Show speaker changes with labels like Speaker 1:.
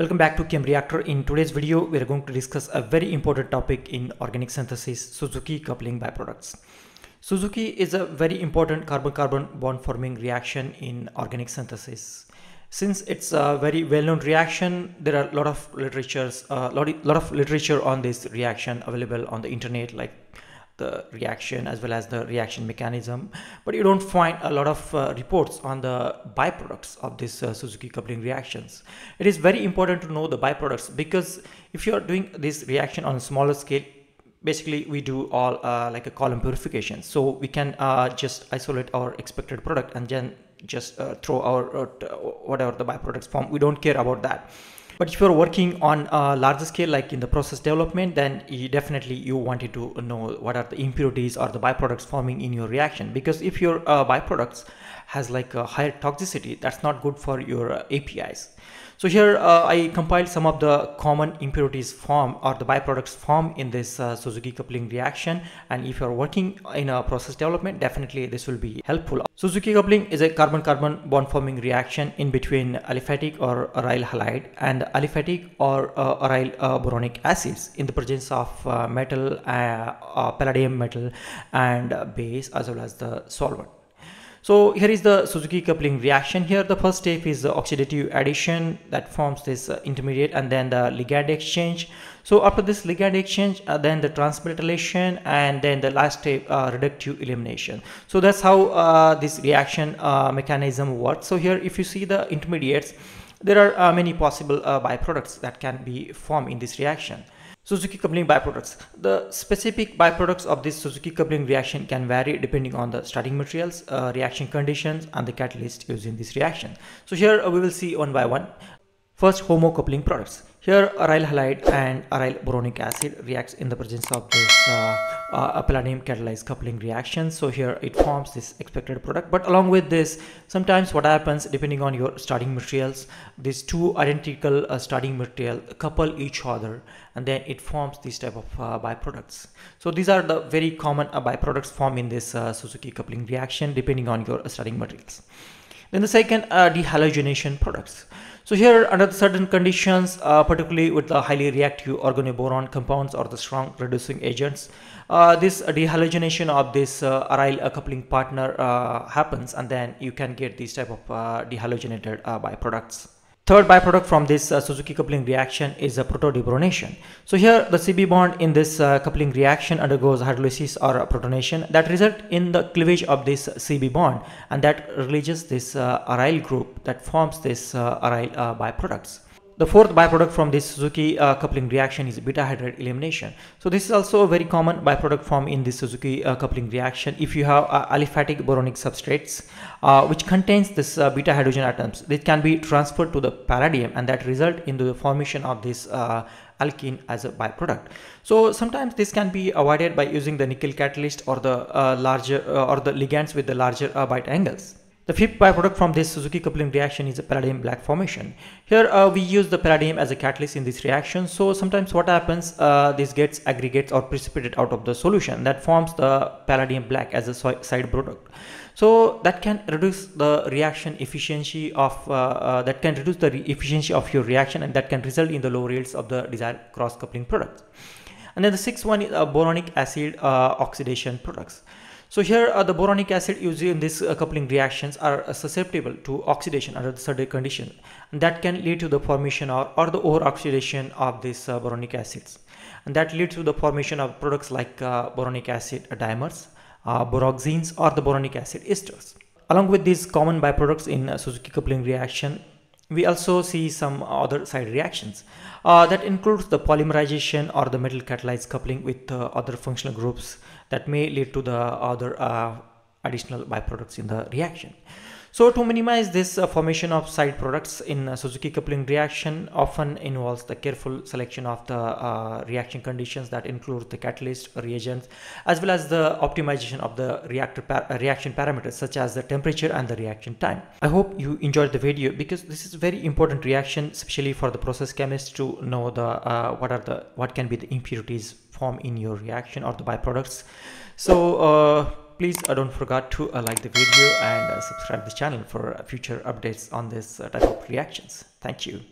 Speaker 1: Welcome back to Chem Reactor. In today's video, we are going to discuss a very important topic in organic synthesis, Suzuki coupling byproducts. Suzuki is a very important carbon-carbon bond forming reaction in organic synthesis. Since it's a very well-known reaction, there are a lot of literatures, a uh, lot, lot of literature on this reaction available on the internet like the reaction as well as the reaction mechanism. But you don't find a lot of uh, reports on the byproducts of this uh, Suzuki coupling reactions. It is very important to know the byproducts because if you are doing this reaction on a smaller scale basically we do all uh, like a column purification. So we can uh, just isolate our expected product and then just uh, throw our uh, whatever the byproducts form. We don't care about that but if you're working on a larger scale, like in the process development, then you definitely you wanted to know what are the impurities or the byproducts forming in your reaction. Because if your uh, byproducts has like a higher toxicity, that's not good for your uh, APIs. So here uh, I compiled some of the common impurities form or the byproducts form in this uh, Suzuki coupling reaction and if you're working in a process development definitely this will be helpful. Suzuki coupling is a carbon-carbon bond forming reaction in between aliphatic or aryl halide and aliphatic or uh, aryl uh, boronic acids in the presence of uh, metal, uh, palladium metal and base as well as the solvent. So here is the Suzuki coupling reaction. Here the first step is the oxidative addition that forms this uh, intermediate and then the ligand exchange. So after this ligand exchange, uh, then the transmetallation and then the last step uh, reductive elimination. So that's how uh, this reaction uh, mechanism works. So here if you see the intermediates, there are uh, many possible byproducts that can be formed in this reaction. Suzuki coupling byproducts. The specific byproducts of this Suzuki coupling reaction can vary depending on the starting materials, uh, reaction conditions and the catalyst used in this reaction. So here uh, we will see one by one. First homo coupling products. Here aryl halide and aryl boronic acid reacts in the presence of this uh, uh, palladium catalyzed coupling reaction. So here it forms this expected product. But along with this, sometimes what happens depending on your starting materials, these two identical uh, starting material couple each other and then it forms these type of uh, byproducts. So these are the very common uh, byproducts formed in this uh, Suzuki coupling reaction depending on your starting materials. Then the second are dehalogenation products. So here under certain conditions, uh, particularly with the highly reactive organoboron compounds or the strong reducing agents, uh, this dehalogenation of this uh, aryl coupling partner uh, happens and then you can get these type of uh, dehalogenated uh, byproducts. Third byproduct from this uh, Suzuki coupling reaction is a protodeboronation. So here the CB bond in this uh, coupling reaction undergoes hydrolysis or protonation that result in the cleavage of this CB bond and that releases this uh, aryl group that forms this uh, aryl uh, byproducts. The fourth byproduct from this Suzuki uh, coupling reaction is beta hydride elimination. So this is also a very common byproduct form in this Suzuki uh, coupling reaction. If you have uh, aliphatic boronic substrates uh, which contains this uh, beta hydrogen atoms, it can be transferred to the palladium and that result in the formation of this uh, alkene as a byproduct. So sometimes this can be avoided by using the nickel catalyst or the larger or the ligands with the larger bite angles. The fifth byproduct from this Suzuki coupling reaction is a palladium black formation. Here uh, we use the palladium as a catalyst in this reaction. So sometimes what happens, uh, this gets aggregates or precipitated out of the solution that forms the palladium black as a side product. So that can reduce the reaction efficiency of, uh, uh that can reduce the efficiency of your reaction and that can result in the low yields of the desired cross coupling products. And then the sixth one is uh, boronic acid uh, oxidation products. So here uh, the boronic acid used in these uh, coupling reactions are uh, susceptible to oxidation under the certain condition and that can lead to the formation or, or the over oxidation of these uh, boronic acids and that leads to the formation of products like uh, boronic acid dimers, uh, boroxines or the boronic acid esters. Along with these common byproducts in Suzuki coupling reaction, we also see some other side reactions uh, that includes the polymerization or the metal catalyzed coupling with uh, other functional groups that may lead to the other uh, additional byproducts in the reaction. So to minimize this uh, formation of side products in uh, Suzuki coupling reaction often involves the careful selection of the uh, reaction conditions that include the catalyst reagents as well as the optimization of the reactor uh, reaction parameters such as the temperature and the reaction time. I hope you enjoyed the video because this is very important reaction especially for the process chemist to know the uh, what are the what can be the impurities form in your reaction or the byproducts. So uh, please uh, don't forget to uh, like the video and uh, subscribe the channel for future updates on this type of reactions. Thank you